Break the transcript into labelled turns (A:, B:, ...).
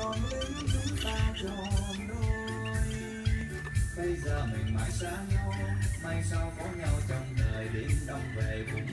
A: tròn lính chúng ta tròn đôi
B: bây giờ mình mãi xa nhau, mai sau có nhau trong đời đêm đông về cùng